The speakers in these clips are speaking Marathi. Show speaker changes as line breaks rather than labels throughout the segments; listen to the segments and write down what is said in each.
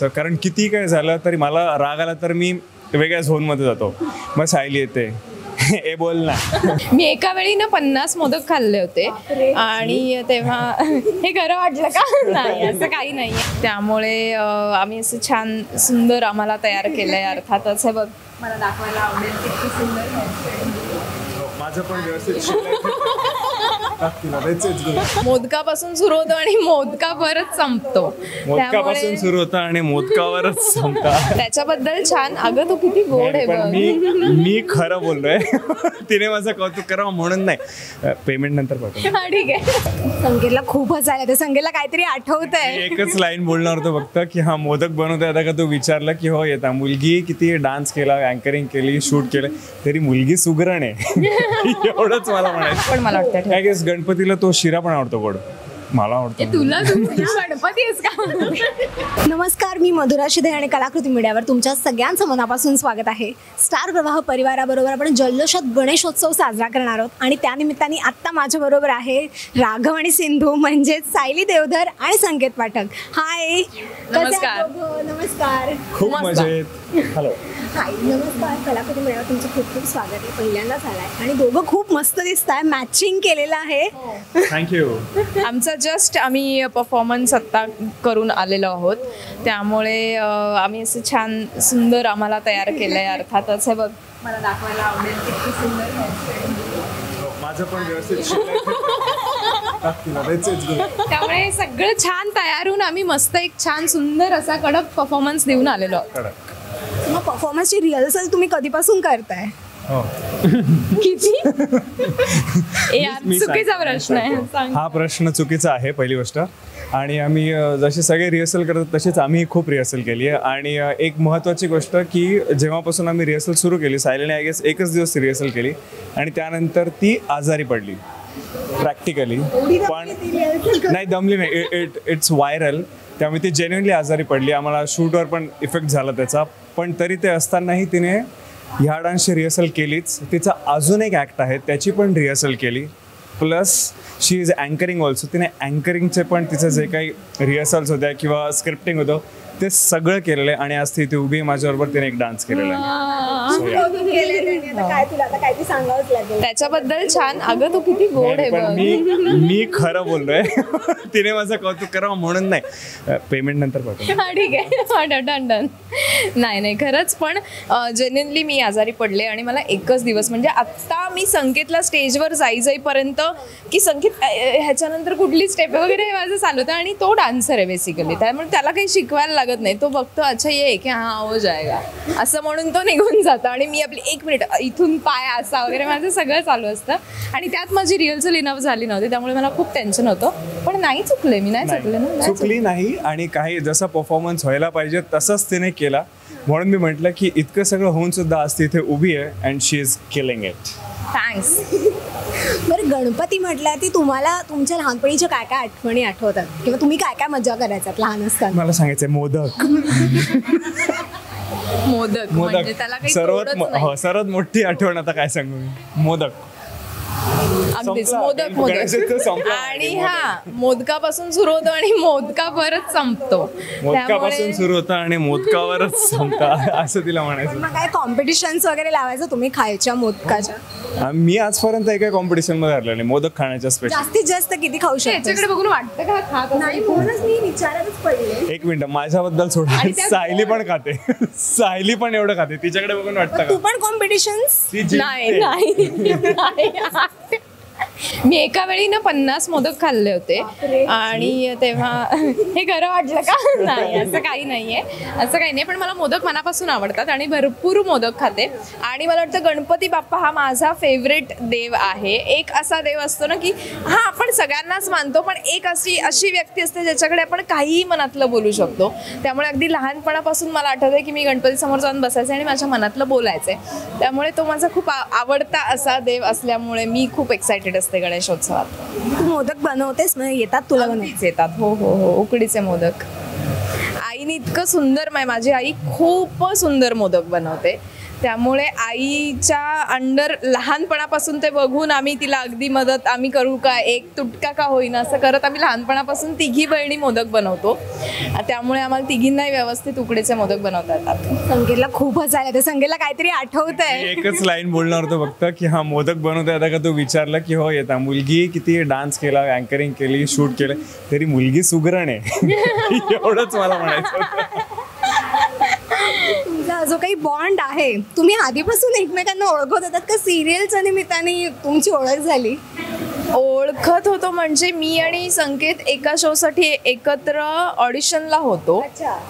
तर कारण किती काय झालं तरी मला राग आला तर मी वेगळ्या झोनमध्ये जातो. मग सायली येते. ए बोल ना.
मी एका वेळी ना पन्नास मोदक खाल्ले होते. आणि तेव्हा हे खरं वाटलं का? नाही असं काही नाही त्यामुळे आम्ही असं छान सुंदर आम्हाला तयार केलंय अर्थातच. हे बघ. मला दाखवायला आवडेल किती सुंदर hairstyle.
माझं पण व्यवस्थित
मोदकापासून सुरू होतो आणि मोदकावरच संपतो.
मोदकापासून सुरू होतं आणि मोदकावरच संपता.
त्याच्याबद्दल छान अगं तू किती गोड आहे
मी मी खरं बोललोय. तिने माझं कौतुक करावं म्हणून नाही. पेमेंट नंतर पाठव
ठीक आहे.
संकेतला खूप हसायला येतं संकेतला काहीतरी आठवत आहे
एकच लाईन बोलणार होतो फक्त की हा मोदक बनवता येता का तू विचारलं की हो येता. मुलगी किती डान्स केला अँकरिंग केली शूट केलं तरी मुलगी सुगरण आहे. एवढंच मला म्हणायचं.
पण मला वाटतं
गणपतीला तो शिरा पण आवडतो गोड. मला आवडतो.
तुला
नमस्कार मी मधुरा शिदे आणि कलाकृती मीडियावर तुमच्या सगळ्यांचं मनापासून स्वागत आहे. स्टार प्रवाह परिवाराबरोबर आपण जल्लोषात गणेशोत्सव साजरा करणार आहोत आणि त्यानिमित्ताने आत्ता माझ्याबरोबर आहे राघव आणि सिंधू म्हणजेच सायली देवधर आणि संकेत पाठक. हाय
नमस्कार.
नमस्कार.
खूप हॅलो
हाय नमस्कार. कलाकृती मेळाव्यात तुमचं खूप खूप स्वागत आहे. पहिल्यांदाच आलाय. आणि दोघं खूप मस्त दिसत आहे मॅचिंग केलेलं आहे.
थँक्यू
आमचा जस्ट आम्ही परफॉर्मन्स आत्ता करून आलेलो आहोत त्यामुळे आम्ही असं छान सुंदर आम्हाला तयार केलंय अर्थातच हे बघ मला दाखवायला आवडेल किती सुंदर.
माझं पण व्यवस्थित आहे.
त्यामुळे सगळं छान तयार होऊन आम्ही मस्त एक छान सुंदर असा कडक परफॉर्मन्स देऊन आलेलो आहोत.
मग परफॉर्मन्सची रिहर्सल तुम्ही कधीपासून करताय.
किती? यार,
मी
चुकीचा प्रश्न आहे. सांग.
हा प्रश्न चुकीचा आहे पहिली गोष्ट. आणि आम्ही जसे सगळे रिहर्सल करतो तसेच आम्ही खूप रिहर्सल केली आहे. आणि एक महत्त्वाची गोष्ट की जेव्हापासून आम्ही रिहर्सल सुरू केली सायलीने आय गेस एकच दिवस रिहर्सल केली. आणि त्यानंतर ती आजारी पडली. प्रॅक्टिकली पण नाही दमली नाही. इट इट्स व्हायरल त्यामुळे ती जेन्युनली आजारी पडली. आम्हाला शूटवर पण इफेक्ट झाला त्याचा. पण तरी ते असतानाही तिने ह्या डान्सची रिहर्सल केलीच. तिचा अजून एक ॲक्ट आहे त्याची पण रिहर्सल केली. Plus she is anchoring also तिने अँकरिंगचे पण तिचं जे काही रिहर्सल्स होत्या किंवा स्क्रिप्टिंग होतं ते सगळं केलेलं आहे. आणि आज ती इथे उभी माझ्याबरोबर तिने एक डान्स केलेला आहे. So, yeah.
काय तुला आता काय ते सांगावंच लागेल
त्याच्याबद्दल छान. अगं तू किती गोड आहे
पण
बघ.
मी मी खरं बोललोय. तिने माझं कौतुक करावं म्हणून नाही. पेमेंट नंतर पाठव
हा ठीक आहे. Done done done. नाही नाही खरंच. पण जेन्युनली मी आजारी पडले आणि मला एकच दिवस म्हणजे आत्ता मी संकेतला स्टेजवर जाई जाईपर्यंत की संकेत अ, अ, ह्याच्यानंतर कुठली स्टेप वगैरे हे माझं चालू होतं आणि तो डान्सर आहे बेसिकली त्यामुळे त्याला काही शिकवायला लागत नाही. तो बघतो अच्छा ये की हा हो जायगा असं म्हणून तो निघून जातो. आणि मी आपली एक मिनिट इथून पाय असा वगैरे माझं सगळं चालू असतं. आणि त्यात माझी रिहर्सल इनफ झाली नव्हती त्यामुळे मला खूप टेन्शन होतं. पण नाही चुकले मी नाही चुकले ना
चुकली नाही आणि काही जसा परफॉर्मन्स व्हायला पाहिजे तसंच तिने केला. म्हणून मी म्हटलं की इतकं सगळं होऊन सुद्धा आज ती इथे उभी आहे and she is killing it
thanks
बरं गणपती म्हटलं की तुम्हाला तुमच्या लहानपणीच्या काय काय आठवणी आठवतात? किंवा तुम्ही काय काय मजा करायचात लहान असताना?
मला सांगायचंय मोदक.
मोदक म्हणजे
मोदक
त्याला काही
सर्वात. हो, सर्वात मोठी आठवण आता काय सांगू मी? मोदक.
मोदक मोदक. आणि हा मोदकापासून सुरू होतो आणि मोदकावरच संपतो.
मोदकापासून सुरू होतं आणि मोदकावरच संपता असं तिला म्हणायचं
काय कॉम्पिटिशन्स वगैरे लावायचं तुम्ही खायच्या मोदकाच्या?
आ, मी आजपर्यंत एका कॉम्पिटिशनमध्ये हरलो नाही. मोदक खाण्याच्या स्पेशल
जास्तीत जास्त किती खाऊ शकतो
बघून वाटतं का? खात असेल?
नाही म्हणूनच मी विचारतच पडले.
एक मिनिट माझ्याबद्दल सोडा.
आणि त्यात-
सायली पण खाते. सायली पण एवढं खाते. तिच्याकडे बघून वाटतं
तू पण
ती जिंकते.
नाही नाही. मी एका वेळी ना पन्नास मोदक खाल्ले होते. आणि तेव्हा हे खरं वाटलं का? नाही असं काही नाहीये. असं काही नाही पण मला मोदक मनापासून आवडतात आणि भरपूर मोदक खाते. आणि मला वाटतं गणपती बाप्पा हा माझा फेवरेट देव आहे. एक असा देव असतो ना की हा आपण सगळ्यांनाच मानतो पण एक अशी अशी व्यक्ती असते ज्याच्याकडे आपण काहीही मनातलं बोलू शकतो. त्यामुळे अगदी लहानपणापासून मला आठवतंय की मी गणपती समोर जाऊन बसायचे आणि माझ्या मनातलं बोलायचे. त्यामुळे तो माझा खूप आवडता असा देव असल्यामुळे मी खूप एक्सायटेड असते. गणेशोत्सवात.
तू मोदक बनवतेस? मग येतात तुला
अगदीच येतात. हो हो हो. उकडीचे मोदक. आईने इतकं सुंदर माझी आई खूप सुंदर मोदक बनवते. त्यामुळे आईच्या अंडर लहानपणापासून ते बघून आम्ही तिला अगदी मदत आम्ही करू का एक तुटका का होईना असं करत आम्ही लहानपणापासून तिघी बहिणी मोदक बनवतो. त्यामुळे आम्हाला तिघींनाही व्यवस्थित उकडीचे मोदक बनवता येतात
संकेतला खूप हसायला येतं संकेतला काहीतरी आठवत आहे
एकच लाईन बोलणार होतो फक्त की हा मोदक बनवता येता का तू विचारलं की हो येता. मुलगी किती डान्स केला अँकरिंग केली शूट केलं तरी मुलगी सुगरण आहे. एवढंच मला म्हणायचं
जो काही बॉन्ड आहे तुम्ही आधीपासून एकमेकांना ओळखत होतात का? सिरियलच्या निमित्ताने तुमची ओळख झाली.
ओळखत होतो म्हणजे मी आणि संकेत एका शो साठी एकत्र ऑडिशनला होतो.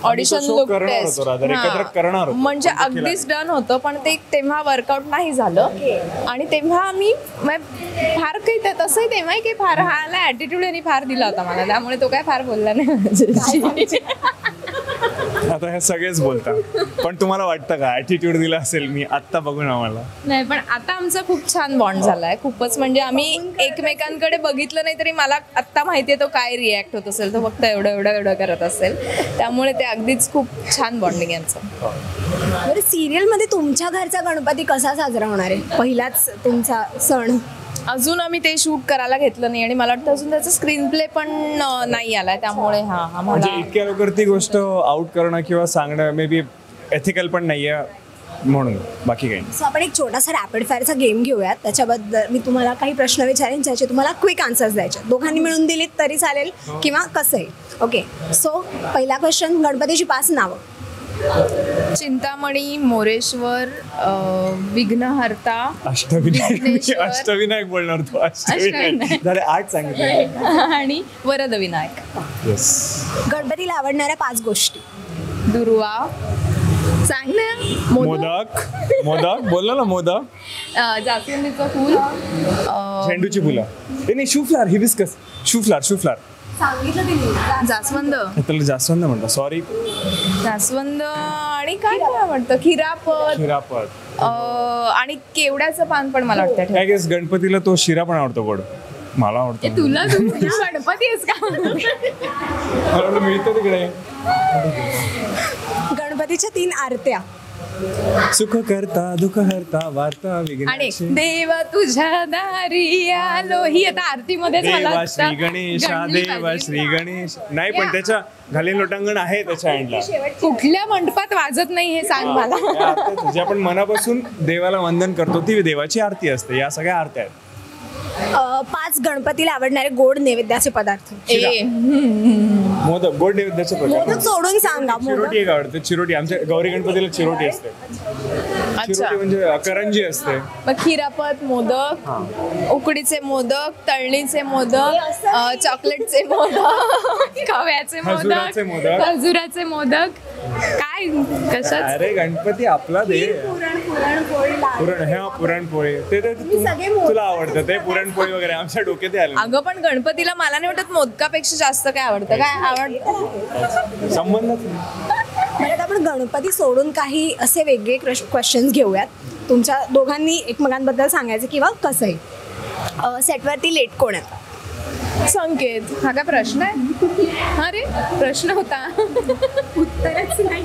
ऑडिशन लुक
करणार
टेस्ट
होतो rather, एकत्र करणार होतो.
म्हणजे अगदीच डन होतं पण ते तेव्हा वर्कआउट नाही झालं. आणि तेव्हा आम्ही फार काही तसंही तेव्हाही काही फार हा ऍटिट्यूड यांनी फार दिला होता मला. त्यामुळे तो काय फार बोलला नाही.
आता हे सगळेच बोलतात. पण तुम्हाला वाटतं का? ऍटिट्यूड दिला असेल मी आत्ता बघून आम्हाला.
नाही पण आता आमचा खूप छान बॉन्ड झालाय. खूपच म्हणजे आम्ही एकमेकांकडे बघितलं नाही तरी मला आत्ता माहितीये तो काय रिॲक्ट होत असेल. तो फक्त एवढं एवढं एवढं करत असेल. त्यामुळे ते अगदीच खूप छान बॉन्डिंग यांचं
बरं सिरियलमध्ये तुमच्या घरचा गणपती कसा साजरा होणार आहे? पहिलाच तुमचा सण.
अजून आम्ही ते शूट करायला घेतलं नाही आणि मला वाटतं अजून त्याचा स्क्रीन प्ले पण नाही आलाय. त्यामुळे हा
म्हणजे इतक्या लवकर ती गोष्ट आउट करणं किंवा सांगणं मे बी एथिकल पण नाहीये म्हणून बाकी काही नाही.
सो आपण एक छोटासा रॅपिड फायरचा गेम घेऊयात. त्याच्याबद्दल मी तुम्हाला काही प्रश्न विचारेन ज्याचे तुम्हाला क्विक आन्सर्स द्यायचे दोघांनी मिळून दिलीत तरी चालेल किंवा कसंही. ओके सो पहिला क्वेश्चन गणपतीची पाच नावं.
चिंतामणी मोरेश्वर विघ्नहर्ता
अष्टविनायक. अष्टविनायक बोलणार तो अष्टविनायक. आठ सांगितले.
आणि वरद विनायक
येस
गणपतीला आवडणाऱ्या पाच गोष्टी.
दुर्वा. सांग ना. मोदक.
मोदक. बोलला ना मोदक.
जास्वंदीचं फूल.
झेंडूची फुलं. ते नाही शुफ्लार हिबिस्कस. शुफ्लार शुफ्लार.
सांगितलं
जास्वंद.
त्याला जास्वंद म्हणतात. सॉरी
जास्वंद आणि काय काय आवडतं? खिरापत
शिरापत
अं, आणि केवड्याचं पान पण मला वाटतं.
आय गेस गणपतीला तो शिरा पण आवडतो गोड. मला आवडतो.
तुला तू गणपती आहेस का?
मला मिळतं तिकडे.
गणपतीच्या तीन आरत्या.
सुख करता दुःख हरता वार्ता
आणि देव तुझ्या दारी आलो. ही आता
देवा
आता
श्री गणेश देवा. श्री गणेश. नाही पण त्याच्या घालीन लोटांगण आहे त्याच्या एंडला
कुठल्या मंडपात वाजत नाही हे सांग मला.
या आरत्या जे आपण मनापासून देवाला वंदन करतो. ती देवाची आरती असते. या सगळ्या आरत्या आहेत.
पाच गणपतीला आवडणारे गोड नैवेद्याचे पदार्थ.
ए.
मोदक गोड नैवेद्याचे
मोदक सोडून सांगा मोदक.
चिरोटी एक आवडते चिरोटी. आमच्या गौरी गणपतीला चिरोटी असते. चिरोटी म्हणजे करंजी असते.
मग खिरापत मोदक उकडीचे मोदक तळणीचे मोदक चॉकलेटचे मोदक खव्याचे मोदक
मोदक.
खजुराचे मोदक. काय कशाच
अरे गणपती आपला दे.
पुरण
हे पुरणपोळी. ते. तुला आवडतं ते पुरणपोळी वगैरे आमच्या डोक्यात आले
अगं पण गणपतीला मला नाही वाटत मोदकापेक्षा जास्त काय आवडतं. काय आवडतं?
आता आपण गणपती सोडून काही असे वेगळे क्वेश्चन्स घेऊयात. तुमच्या दोघांनी एकमेकांबद्दल सांगायचं किंवा कसंही अं, सेटवरती लेट कोण आहे?
संकेत. हा काय प्रश्न आहे? हा रे प्रश्न होता.
उत्तरच नाही.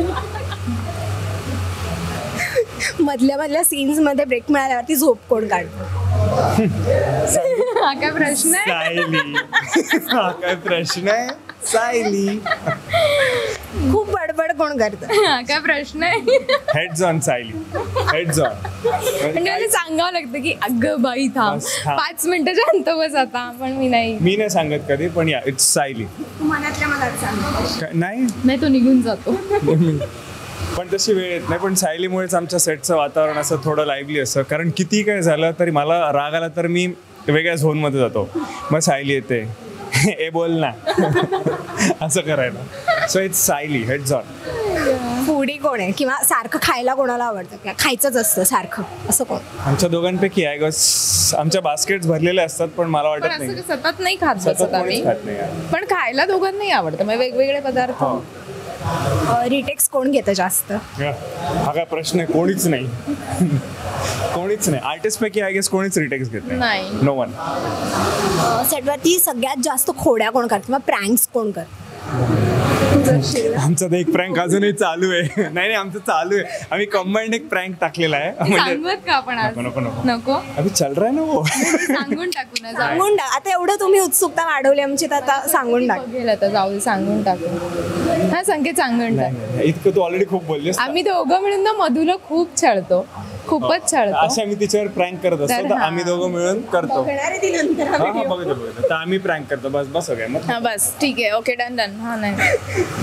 मधल्या मधल्या सीन्समध्ये ब्रेक मिळाल्यावरती झोप कोण काढतो?
हा काय प्रश्न आहे?
सायली. हा काय प्रश्न आहे? सायली.
खूप बडबड कोण करतं?
हा काय प्रश्न आहे?
Heads on Sayali. Heads on
म्हणजे मला सांगावं लागतं की अगं बाई थांब. पाच मिनिटाच्या अंत बस आता पण मी नाही.
मी नाही सांगत कधी पण या इट्स सायली.
मनातल्या मनात सांग.
काय- नाही?
नाही तो निघून जातो.
पण तशी वेळ येत नाही. पण सायलीमुळेच आमच्या सेटचं वातावरण असं थोडं लाईव्हली असतं. कारण किती काय झालं तरी मला राग आला तर मी वेगळ्या झोनमध्ये जातो. मग सायली येते. ए बोल ना. असं करायला. So it's Sayali heads on
foodie कोण आहे? किंवा सारखं खायला कोणाला आवडतं? किंवा खायचंच असतं सारखं. असं कोण?
आमच्या दोघांपैकी आहे गस आमच्या बास्केट्स भरलेले असतात पण मला वाटत
असं
नाही.
सतत नाही खात
सतत
बसत आम्ही. पण खायला दोघांनाही आवडतं. म्हणजे वेगवेगळे पदार्थ.
हो.
रिटेक्स कोण घेतं जास्त?
हा काय प्रश्न आहे? कोणीच नाही. कोणीच नाही. आर्टिस्ट पैकी आय गेस कोणीच रिटेक्स घेत
नाही.
नो वन
सेटवरती सगळ्यात जास्त खोड्या कोण करतं किंवा प्रँक्स कोण करतं?
आमचा तर एक प्रँक अजूनही चालू आहे. नाही नाही आमचं चालू आहे. आम्ही कंबाईंड एक प्रँक टाकलेला आहे. म्हणजे
सांगूत का आपण आज?
नको नको नको.
नको?
अभि चल रहा है ना वो.
सांगून टाकू ना जाऊ.
सांगून टाक. आता एवढं तुम्ही उत्सुकता वाढवली आमची तर आता सांगून टाक.
बघेल आता जाऊ दे, सांगून टाकू. हा संकेत सांगून टाक.
नाही, नाही, इतकं तू ऑलरेडी खूप बोललीस.
आम्ही दोघं मिळून ना मधुला खूप छळतो. खूपच छळतो.
अशा मी तिच्यावर प्रँक करत असतो
तर हा.
आम्ही दोघं मिळून करतो.
हा
हा हा तर आम्ही प्रँक करतो. बस बस मग
हा बस. ठीक आहे. Okay done done. हा नाही.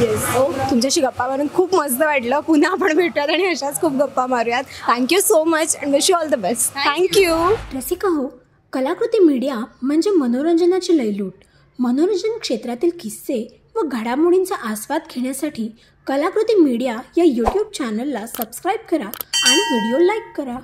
येस तुमच्याशी गप्पा मारून खूप मस्त वाटलं. पुन्हा आपण भेटूयात आणि अशाच खूप गप्पा मारूयात. Thank you so much and wish you all the best thank you Rasika हो कलाकृती मीडिया म्हणजे मनोरंजनाची लयलूट. मनोरंजन क्षेत्रातील किस्से व घडामोडींचा आस्वाद घेण्यासाठी कलाकृती मीडिया या यूट्यूब चॅनलला सबस्क्राईब करा आणि व्हिडिओ लाईक करा.